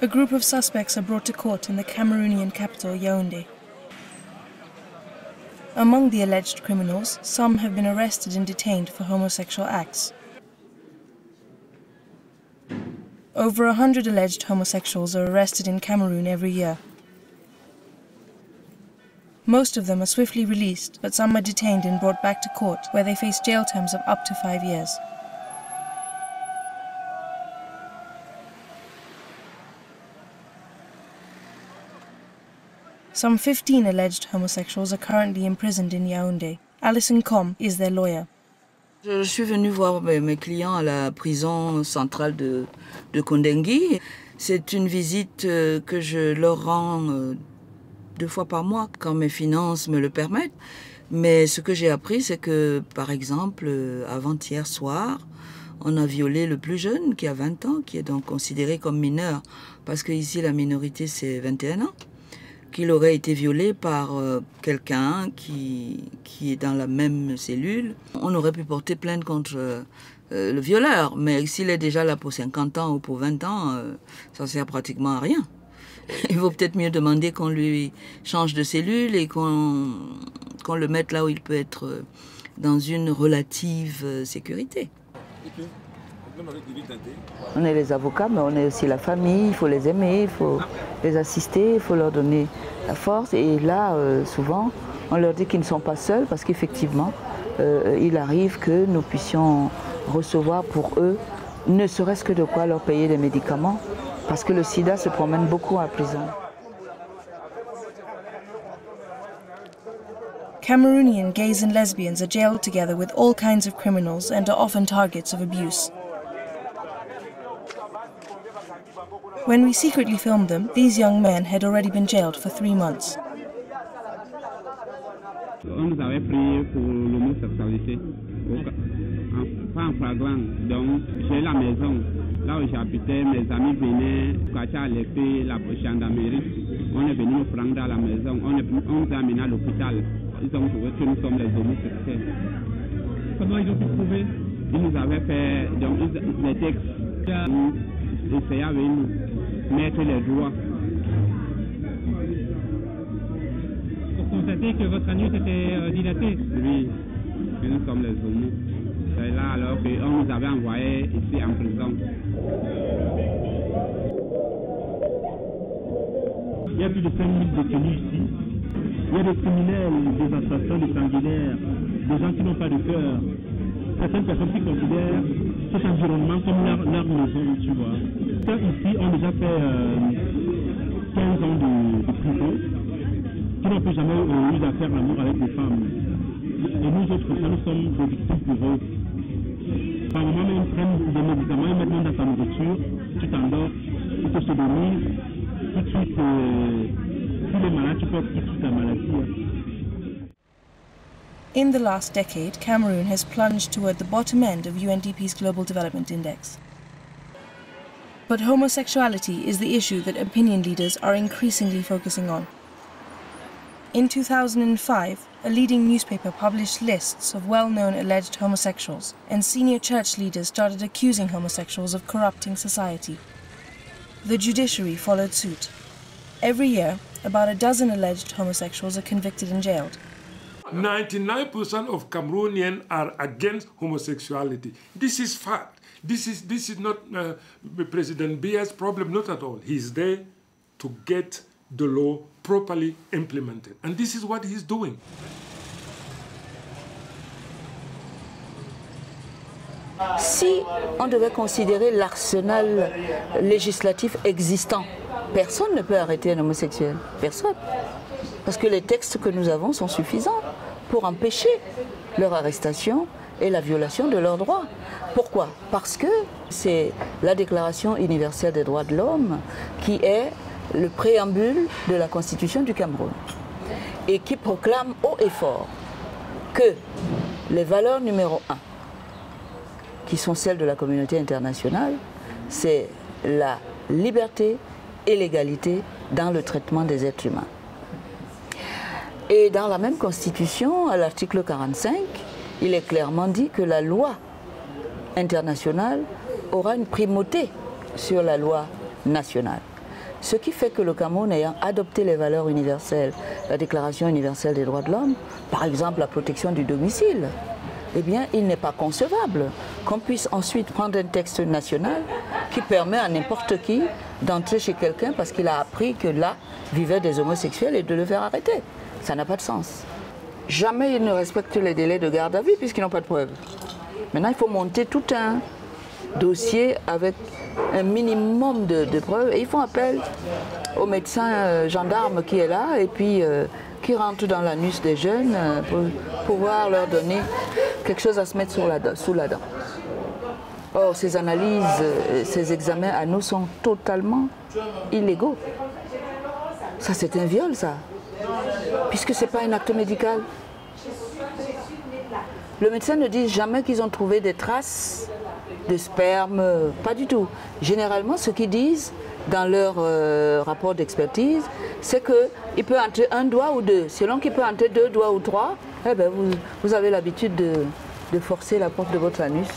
a group of suspects are brought to court in the Cameroonian capital, Yaoundé. Among the alleged criminals, some have been arrested and detained for homosexual acts. Over a hundred alleged homosexuals are arrested in Cameroon every year. Most of them are swiftly released, but some are detained and brought back to court, where they face jail terms of up to five years. Some 15 alleged homosexuals are currently imprisoned in Yaoundé. Alison Com is their lawyer. Je suis venue voir mes clients à la prison centrale de, de Kondengui. C'est une visite euh, que je leur rends euh, deux fois par mois quand mes finances me le permettent. Mais ce que j'ai appris, c'est que, par exemple, euh, avant-hier soir, on a violé le plus jeune qui a 20 ans, qui est donc considéré comme mineur, parce qu'ici la minorité c'est 21 ans qu'il aurait été violé par euh, quelqu'un qui, qui est dans la même cellule. On aurait pu porter plainte contre euh, le violeur, mais s'il est déjà là pour 50 ans ou pour 20 ans, euh, ça sert pratiquement à rien. Il vaut peut-être mieux demander qu'on lui change de cellule et qu'on le mette là où il peut être dans une relative sécurité. On est les avocats, mais on est aussi la famille, il faut les aimer, il faut les assister, il faut leur donner la force. Et là, euh, souvent, on leur dit qu'ils ne sont pas seuls parce qu'effectivement, euh, il arrive que nous puissions recevoir pour eux, ne serait-ce que de quoi leur payer des médicaments, parce que le sida se promène beaucoup à prison. Cameroonian gays and lesbians are jailed together with all kinds of criminals and are often targets of abuse. When we secretly filmed them, these young men had already been jailed for three months. On nous avait pris pour l'homosexualité, pas en flagrant. Donc, j'ai la maison. Là où j'habitais, mes amis venaient, cacher à l'épée, la gendarmerie. On est venu nous prendre à la maison. On, est, on nous a amenés à l'hôpital. Ils ont trouvé que nous sommes les homosexuels. Comment ils ont pu prouver Ils nous avaient fait donc, les textes. Ils essayaient avec nous mettre les doigts. Pour constater que votre anus était euh, dilaté Oui, que nous sommes les homos. C'est là alors qu'on nous avait envoyés ici en prison. Il y a plus de 5000 détenus ici. Il y a des criminels, des assassins, des sanguinaires, des gens qui n'ont pas de cœur. Certaines personnes qui considèrent cet environnement comme leur, leur maison, tu vois. Ceux ici ont déjà fait euh, 15 ans de, de prison, qui n'ont plus jamais euh, eu à faire l'amour avec des femmes. Et nous autres, nous sommes des victimes pour eux. Par moment même, ils prennent des médicaments, ils mettent dans ta nourriture, tu t'endors, ils te sodomisent, tout de suite, euh, si les malades, tu peux tout de suite la maladie. In the last decade, Cameroon has plunged toward the bottom end of UNDP's Global Development Index. But homosexuality is the issue that opinion leaders are increasingly focusing on. In 2005, a leading newspaper published lists of well known alleged homosexuals, and senior church leaders started accusing homosexuals of corrupting society. The judiciary followed suit. Every year, about a dozen alleged homosexuals are convicted and jailed. 99% of Cameroonians are against homosexuality. This is fact. This is, this is not uh, President Bia's problem, not at all. He's there to get the law properly implemented. And this is what he's doing. Si on devait considérer l'arsenal législatif existant, personne ne peut arrêter un homosexuel. Personne. Parce que les textes que nous avons sont suffisants pour empêcher leur arrestation et la violation de leurs droits. Pourquoi? Parce que c'est la Déclaration universelle des droits de l'homme qui est le préambule de la Constitution du Cameroun et qui proclame haut et fort que les valeurs numéro un, qui sont celles de la communauté internationale, c'est la liberté et l'égalité dans le traitement des êtres humains. Et dans la même constitution, à l'article 45, il est clairement dit que la loi internationale aura une primauté sur la loi nationale. Ce qui fait que le Cameroun ayant adopté les valeurs universelles, la Déclaration universelle des droits de l'homme, par exemple la protection du domicile, eh bien, il n'est pas concevable qu'on puisse ensuite prendre un texte national qui permet à n'importe qui d'entrer chez quelqu'un parce qu'il a appris que là vivaient des homosexuels et de le faire arrêter. Ça n'a pas de sens. Jamais ils ne respectent les délais de garde à vue puisqu'ils n'ont pas de preuves. Maintenant, il faut monter tout un dossier avec un minimum de, preuves et ils font appel au médecin euh, gendarme qui est là et puis euh, qui rentre dans l'anus des jeunes euh, pour pouvoir leur donner quelque chose à se mettre sous la, sous la dent. Or, ces analyses, euh, ces examens à nous sont totalement illégaux. Ça, c'est un viol, ça. Puisque ce n'est pas un acte médical. Le médecin ne dit jamais qu'ils ont trouvé des traces de sperme, pas du tout. Généralement, ce qu'ils disent dans leur euh, rapport d'expertise, c'est qu'il peut entrer un doigt ou deux. Selon qu'il peut entrer deux doigts ou trois, eh ben vous, vous avez l'habitude de, de forcer la porte de votre anus,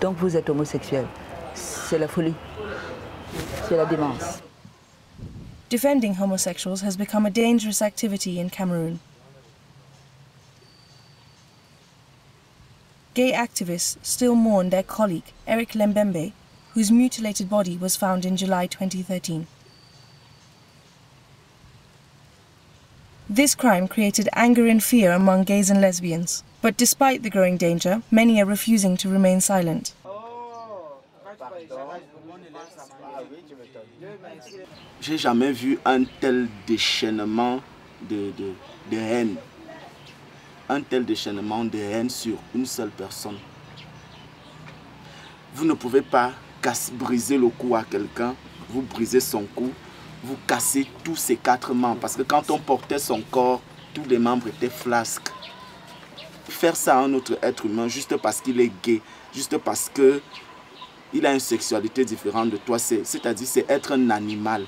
donc vous êtes homosexuel. C'est la folie. C'est la démence. Defending homosexuals has become a dangerous activity in Cameroon. Gay activists still mourn their colleague, Eric Lembembe, whose mutilated body was found in July 2013. This crime created anger and fear among gays and lesbians. But despite the growing danger, many are refusing to remain silent. J'ai jamais vu un tel déchaînement de, de, de haine. Un tel déchaînement de haine sur une seule personne. Vous ne pouvez pas briser le cou à quelqu'un, vous brisez son cou, vous cassez tous ses quatre membres. Parce que quand on portait son corps, tous les membres étaient flasques. Faire ça à un autre être humain juste parce qu'il est gay, juste parce que il a une sexualité différente de toi, c'est-à-dire c'est être un animal.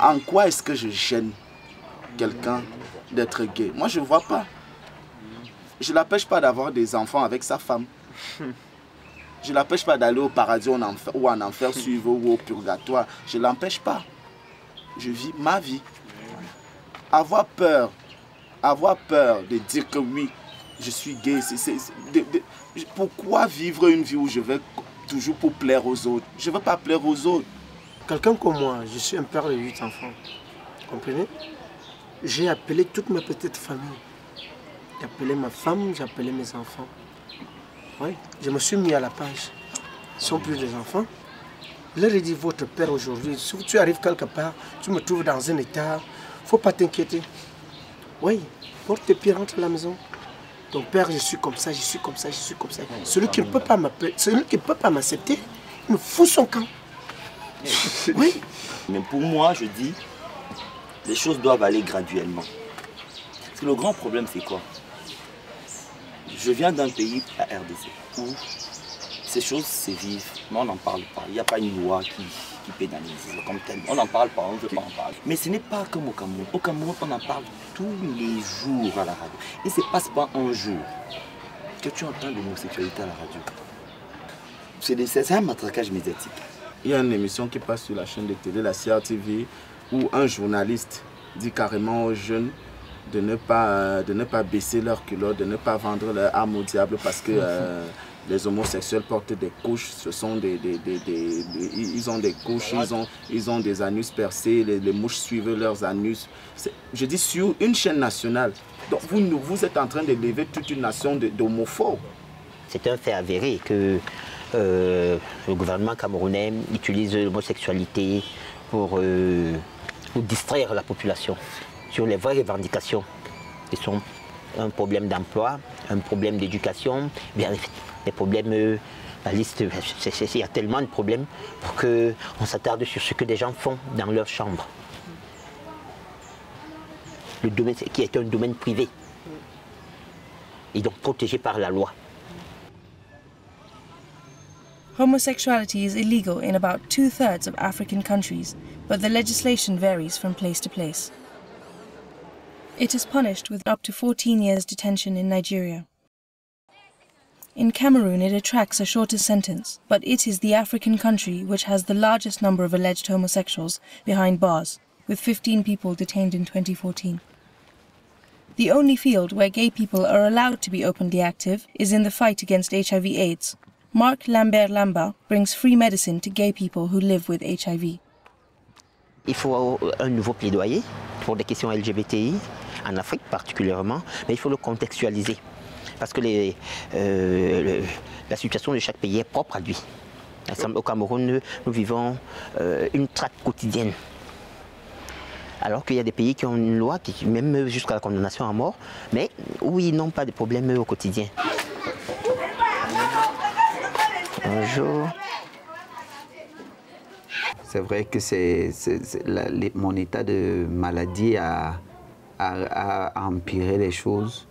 En quoi est-ce que je gêne quelqu'un d'être gay? Moi, je ne vois pas. Je ne l'empêche pas d'avoir des enfants avec sa femme. Je ne l'empêche pas d'aller au paradis ou en enfer, ou en enfer suivre ou au purgatoire. Je ne l'empêche pas. Je vis ma vie. Avoir peur, avoir peur de dire que oui, je suis gay. pourquoi vivre une vie où je vais toujours pour plaire aux autres? Je ne veux pas plaire aux autres. Quelqu'un comme moi, je suis un père de huit enfants. Comprenez? J'ai appelé toute ma petite famille. J'ai appelé ma femme, j'ai appelé mes enfants. Oui, je me suis mis à la page. Ils sont plus des enfants. Je leur ai dit, votre père aujourd'hui, si tu arrives quelque part, tu me trouves dans un état, il ne faut pas t'inquiéter. Oui, porte tes pieds, rentre à la maison. Ton père, je suis comme ça, je suis comme ça, je suis comme ça. Celui qui ne peut pas celui qui ne peut pas m'accepter, il me fout son camp. oui. Mais pour moi, je dis, les choses doivent aller graduellement. Parce que le grand problème, c'est quoi? Je viens d'un pays, la RDC, où ces choses se vivent, mais on n'en parle pas. Il n'y a pas une loi qui, pénalise comme. On n'en parle pas, on ne veut pas en parler. Mais ce n'est pas comme au Cameroun. Au Cameroun, on en parle tous les jours à la radio. Et ce ne passe pas un jour que tu entends l'homosexualité à la radio? C'est un matraquage médiatique. Il y a une émission qui passe sur la chaîne de télé, la CRTV, où un journaliste dit carrément aux jeunes de ne pas, euh, de ne pas baisser leur culotte, de ne pas vendre leur âme au diable parce que euh, les homosexuels portent des couches, ce sont des, des, des, ils ont des couches, ils ont, ils ont des anus percés, les, mouches suivent leurs anus. Je dis sur une chaîne nationale. Donc vous, vous êtes en train d'élever toute une nation d'homophobes. C'est un fait avéré que euh, le gouvernement camerounais utilise l'homosexualité pour, pour distraire la population sur les vraies revendications qui sont un problème d'emploi, un problème d'éducation, bien des problèmes, euh, la liste, il y a tellement de problèmes pour qu'on s'attarde sur ce que les gens font dans leur chambre. Le qui est un domaine privé et donc protégé par la loi. Homosexuality is illegal in about two-thirds of African countries, but the legislation varies from place to place. It is punished with up to 14 years detention in Nigeria. In Cameroon, it attracts a shorter sentence, but it is the African country which has the largest number of alleged homosexuals behind bars, with 15 people detained in 2014. The only field where gay people are allowed to be openly active is in the fight against HIV/AIDS. Marc Lambert Lamba brings free medicine to gay people who live with HIV. Il faut un nouveau plaidoyer pour des questions LGBTI, en Afrique particulièrement, mais il faut le contextualiser. Parce que euh, la situation de chaque pays est propre à lui. Au Cameroun, nous, vivons euh, une traque quotidienne. Alors qu'il y a des pays qui ont une loi, qui, même jusqu'à la condamnation à mort, mais où ils n'ont pas de problème au quotidien. Bonjour. C'est vrai que c'est, mon état de maladie a, empiré les choses.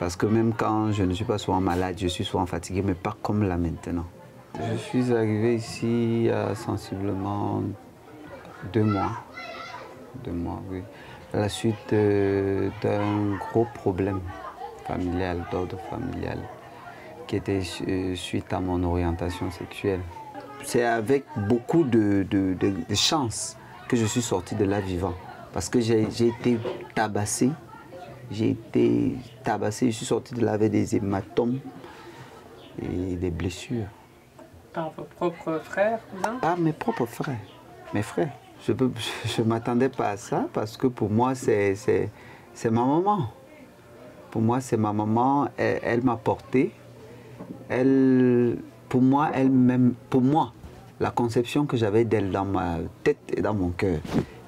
Parce que même quand je ne suis pas souvent malade, je suis souvent fatigué, mais pas comme là maintenant. Je suis arrivé ici il y a sensiblement deux mois. Deux mois, oui. À la suite euh, d'un gros problème familial, d'ordre familial, qui était euh, suite à mon orientation sexuelle. C'est avec beaucoup de, de, chance que je suis sorti de là vivant. Parce que j'ai été tabassé j'ai été tabassé, je suis sorti de là avec des hématomes et des blessures. Par vos propres frères, cousins? Ah, mes propres frères, mes frères. Je ne je m'attendais pas à ça parce que pour moi, c'est ma maman. Pour moi, c'est ma maman, elle, elle m'a porté. Elle, pour moi, elle pour moi, la conception que j'avais d'elle dans ma tête et dans mon cœur,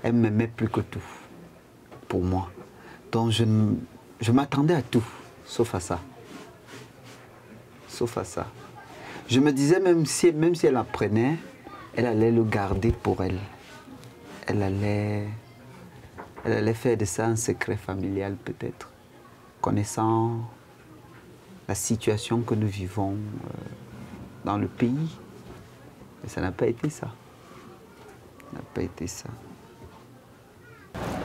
elle m'aimait plus que tout. Pour moi. Donc je, je m'attendais à tout, sauf à ça. Sauf à ça. Je me disais, même si, même si elle apprenait, elle allait le garder pour elle. Elle allait, elle allait faire de ça un secret familial peut-être, connaissant la situation que nous vivons euh, dans le pays. Mais ça n'a pas été ça. Ça n'a pas été ça.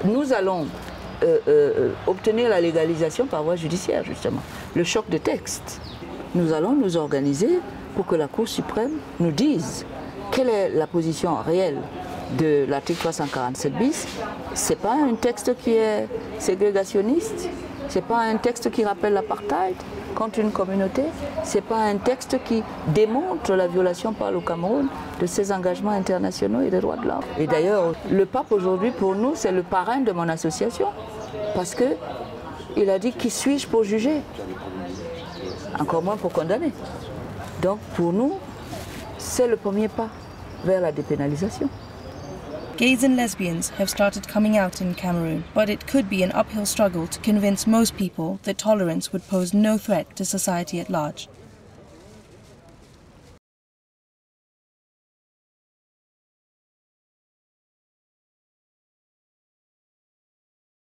Nous allons euh, euh, obtenir la légalisation par voie judiciaire, justement. Le choc de texte. Nous allons nous organiser pour que la Cour suprême nous dise quelle est la position réelle de l'article 347 bis. Ce n'est pas un texte qui est ségrégationniste, ce n'est pas un texte qui rappelle l'apartheid contre une communauté, ce n'est pas un texte qui démontre la violation par le Cameroun de ses engagements internationaux et des droits de l'homme. Et d'ailleurs, le pape aujourd'hui, pour nous, c'est le parrain de mon association. Parce qu'il a dit qui suis-je pour juger? Encore moins pour condamner. Donc pour nous, c'est le premier pas vers la dépénalisation. Gays and lesbians have started coming out in Cameroon, but it could be an uphill struggle to convince most people that tolerance would pose no threat to society at large.